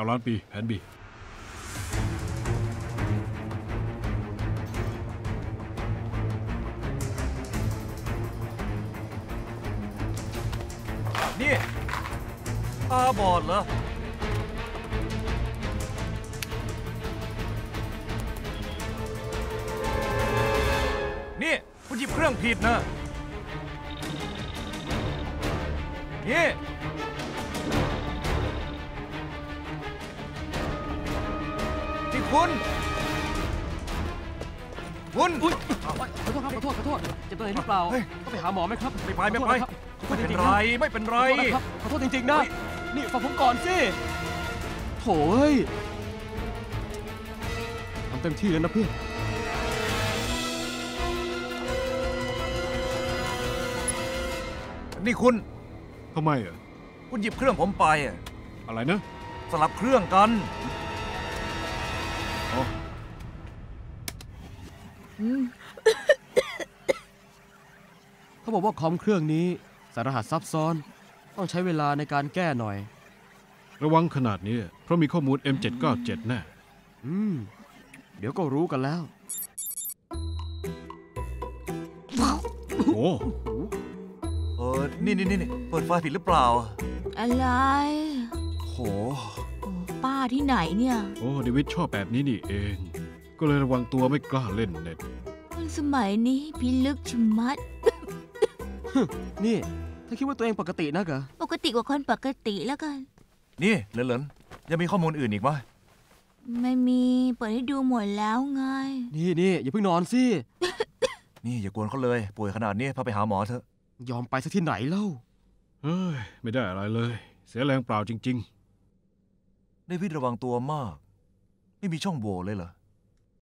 เอาล้านปีแผนบีนี่ตาบอดเหรอ นี่ คุณหยิบเครื่องผิดนะ นี่ คุณ คุณอุ้ยขอโทษครับขอโทษขอโทษเจ็บตัวไหนหรือเปล่าเฮ้ยต้องไปหาหมอไหมครับไม่ไปไม่ไปขอไม่โทษเป็นจงไรๆะไม่เป็นไรขอโทษนะครับขอโทษจริงๆนะเฮ้ยนี่ฟังผมก่อนสิโถ่เอ้ยทำเต็มที่แล้วนะเพื่อนนี่คุณทำไมอะคุณหยิบเครื่องผมไปอะอะไรนะสลับเครื่องกัน เขาบอกว่าคอมเครื่องนี้สารหัสซับซ้อน ต้องใช้เวลาในการแก้หน่อย ระวังขนาดนี้ เพราะมีข้อมูล M797 แน่ อืม เดี๋ยวก็รู้กันแล้ว โอ้ เออ นี่นี่นี่เปิดไฟผิดหรือเปล่า อะไร โหโอ้ป้าที่ไหนเนี่ย โอ้เดวิดชอบแบบนี้นี่เอง ก็เลยระวังตัวไม่กล้าเล่นเน็ต คนสมัยนี้พิลึกชะมัด นี่ถ้าคิดว่าตัวเองปกตินักเหรอปกติกว่าคนปกติแล้วกัน นี่เหลินๆยังมีข้อมูลอื่นอีกไหมไม่มีเปิดให้ดูหมดแล้วไง นี่นี่อย่าเพิ่งนอนสิ นี่อย่ากวนเขาเลย ป่วยขนาดนี้พาไปหาหมอเถอะ ยอมไปสักที่ไหนเล่า เฮ้ย ไม่ได้อะไรเลย เสียแรงเปล่าจริงได้วิทย์ระวังตัวมาก ไม่มีช่องโหว่เลยเหรอ